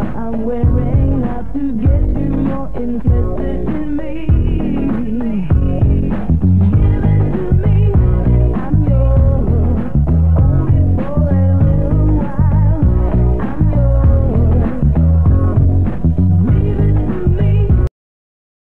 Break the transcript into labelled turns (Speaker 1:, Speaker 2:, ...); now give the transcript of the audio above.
Speaker 1: I'm wearing, not to get you more interested.